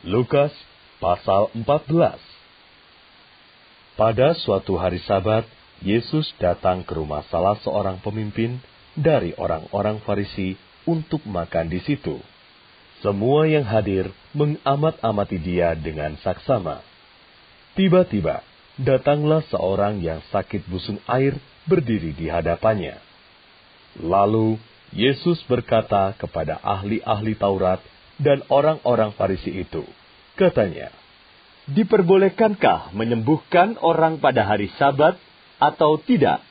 Lukas pasal 14 Pada suatu hari sabat, Yesus datang ke rumah salah seorang pemimpin dari orang-orang Farisi untuk makan di situ. Semua yang hadir mengamat-amati dia dengan saksama. Tiba-tiba, datanglah seorang yang sakit busung air berdiri di hadapannya. Lalu Yesus berkata kepada ahli-ahli Taurat dan orang-orang Farisi itu, katanya, Diperbolehkankah menyembuhkan orang pada hari Sabat atau tidak?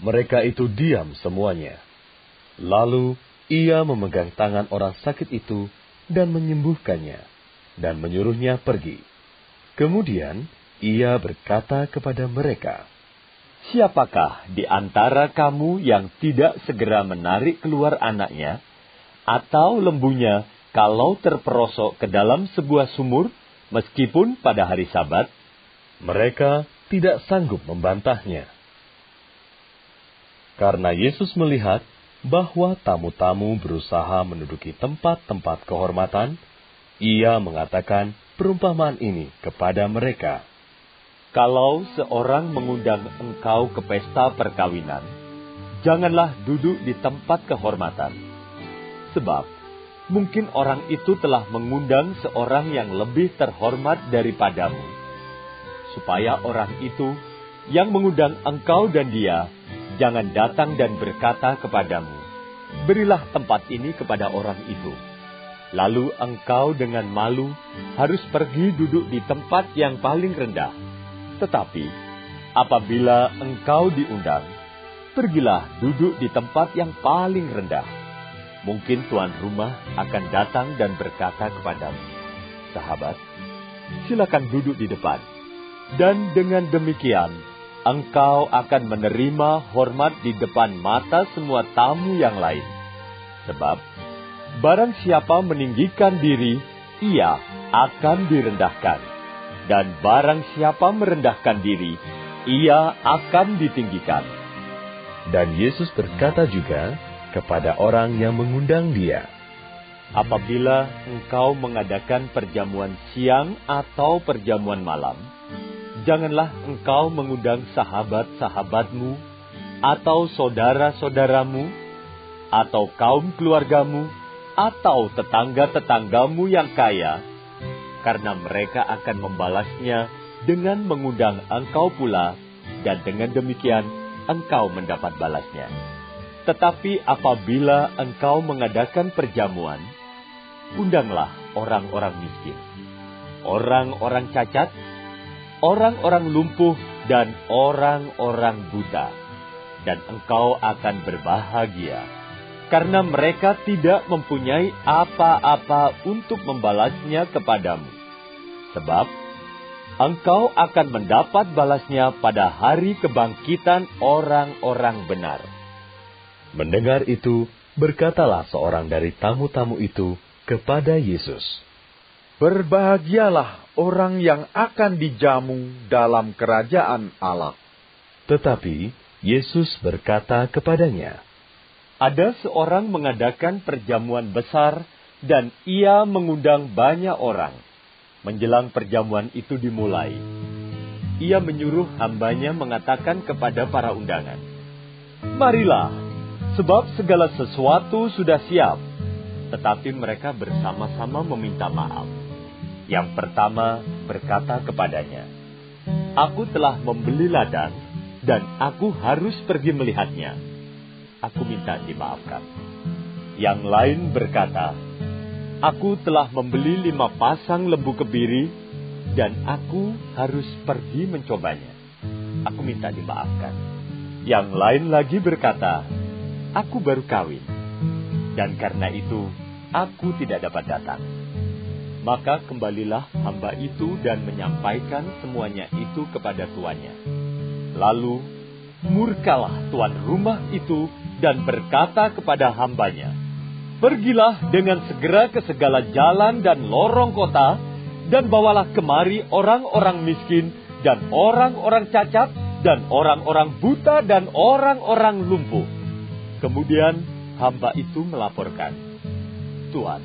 Mereka itu diam semuanya. Lalu ia memegang tangan orang sakit itu dan menyembuhkannya, dan menyuruhnya pergi. Kemudian ia berkata kepada mereka, Siapakah di antara kamu yang tidak segera menarik keluar anaknya, atau lembunya kalau terperosok ke dalam sebuah sumur, meskipun pada hari Sabat? Mereka tidak sanggup membantahnya. Karena Yesus melihat bahwa tamu-tamu berusaha menduduki tempat-tempat kehormatan, ia mengatakan perumpamaan ini kepada mereka. Kalau seorang mengundang engkau ke pesta perkawinan, janganlah duduk di tempat kehormatan. Sebab, mungkin orang itu telah mengundang seorang yang lebih terhormat daripadamu. Supaya orang itu yang mengundang engkau dan dia jangan datang dan berkata kepadamu, Berilah tempat ini kepada orang itu. Lalu engkau dengan malu harus pergi duduk di tempat yang paling rendah. Tetapi, apabila engkau diundang, pergilah duduk di tempat yang paling rendah. Mungkin tuan rumah akan datang dan berkata kepadamu, Sahabat, silakan duduk di depan. Dan dengan demikian, engkau akan menerima hormat di depan mata semua tamu yang lain. Sebab, barang siapa meninggikan diri, ia akan direndahkan. Dan barang siapa merendahkan diri, ia akan ditinggikan. Dan Yesus berkata juga kepada orang yang mengundang dia, Apabila engkau mengadakan perjamuan siang atau perjamuan malam, janganlah engkau mengundang sahabat-sahabatmu, atau saudara-saudaramu, atau kaum keluargamu, atau tetangga-tetanggamu yang kaya, karena mereka akan membalasnya dengan mengundang engkau pula, dan dengan demikian engkau mendapat balasnya. Tetapi apabila engkau mengadakan perjamuan, undanglah orang-orang miskin, orang-orang cacat, orang-orang lumpuh dan orang-orang buta, dan engkau akan berbahagia, karena mereka tidak mempunyai apa-apa untuk membalasnya kepadamu. Sebab engkau akan mendapat balasnya pada hari kebangkitan orang-orang benar. Mendengar itu, berkatalah seorang dari tamu-tamu itu kepada Yesus, Berbahagialah orang yang akan dijamu dalam kerajaan Allah. Tetapi Yesus berkata kepadanya, Ada seorang mengadakan perjamuan besar dan ia mengundang banyak orang. Menjelang perjamuan itu dimulai, ia menyuruh hambanya mengatakan kepada para undangan, Marilah, sebab segala sesuatu sudah siap. Tetapi mereka bersama-sama meminta maaf. Yang pertama berkata kepadanya, Aku telah membeli ladang, dan aku harus pergi melihatnya. Aku minta dimaafkan. Yang lain berkata, Aku telah membeli lima pasang lembu kebiri, dan aku harus pergi mencobanya. Aku minta dimaafkan. Yang lain lagi berkata, Aku baru kawin, dan karena itu aku tidak dapat datang. Maka kembalilah hamba itu dan menyampaikan semuanya itu kepada tuannya. Lalu murkalah tuan rumah itu dan berkata kepada hambanya, Pergilah dengan segera ke segala jalan dan lorong kota, dan bawalah kemari orang-orang miskin, dan orang-orang cacat, dan orang-orang buta, dan orang-orang lumpuh. Kemudian hamba itu melaporkan, Tuan,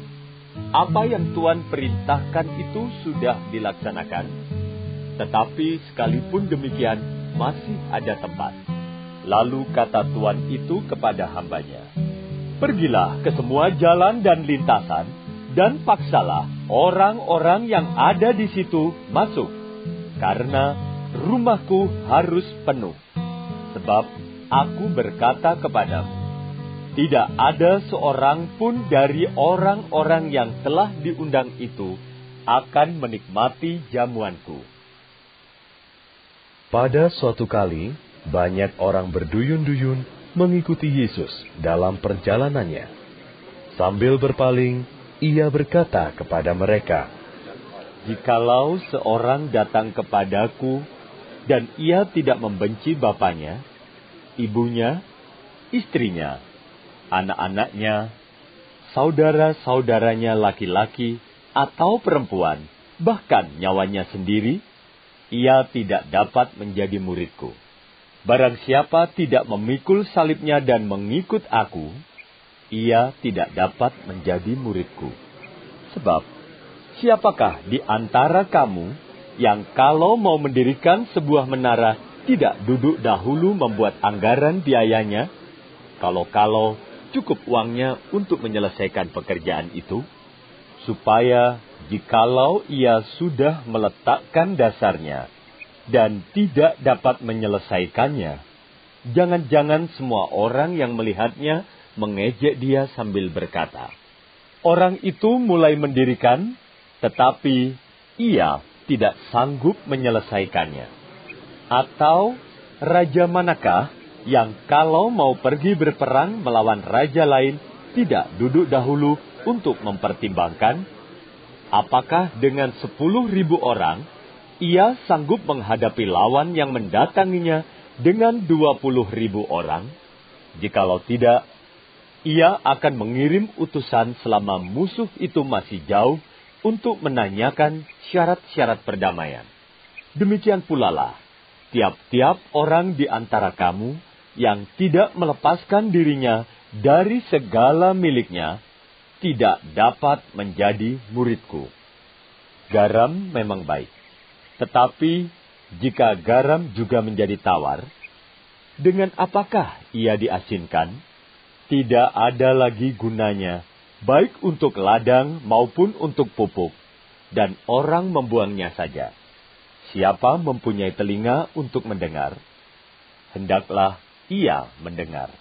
apa yang Tuhan perintahkan itu sudah dilaksanakan. Tetapi sekalipun demikian, masih ada tempat. Lalu kata Tuhan itu kepada hambanya, Pergilah ke semua jalan dan lintasan, dan paksalah orang-orang yang ada di situ masuk, karena rumahku harus penuh. Sebab aku berkata kepadamu, tidak ada seorang pun dari orang-orang yang telah diundang itu akan menikmati jamuanku. Pada suatu kali, banyak orang berduyun-duyun mengikuti Yesus dalam perjalanannya. Sambil berpaling, ia berkata kepada mereka, Jikalau seorang datang kepadaku dan ia tidak membenci bapaknya, ibunya, istrinya, anak-anaknya, saudara-saudaranya laki-laki atau perempuan, bahkan nyawanya sendiri, ia tidak dapat menjadi muridku. Barang siapa tidak memikul salibnya dan mengikut aku, ia tidak dapat menjadi muridku. Sebab, siapakah di antara kamu yang kalau mau mendirikan sebuah menara tidak duduk dahulu membuat anggaran biayanya? Kalau-kalau cukup uangnya untuk menyelesaikan pekerjaan itu, supaya jikalau ia sudah meletakkan dasarnya, dan tidak dapat menyelesaikannya. Jangan-jangan semua orang yang melihatnya mengejek dia sambil berkata, "Orang itu mulai mendirikan, tetapi ia tidak sanggup menyelesaikannya." Atau raja manakah yang kalau mau pergi berperang melawan raja lain tidak duduk dahulu untuk mempertimbangkan apakah dengan sepuluh ribu orang ia sanggup menghadapi lawan yang mendatanginya dengan dua puluh ribu orang? Jikalau tidak, ia akan mengirim utusan selama musuh itu masih jauh untuk menanyakan syarat-syarat perdamaian. Demikian pula lah, tiap-tiap orang di antara kamu yang tidak melepaskan dirinya dari segala miliknya, tidak dapat menjadi muridku. Garam memang baik tetapi jika garam juga menjadi tawar, dengan apakah ia diasinkan? Tidak ada lagi gunanya, baik untuk ladang maupun untuk pupuk, dan orang membuangnya saja. Siapa mempunyai telinga untuk mendengar, hendaklah ia mendengar.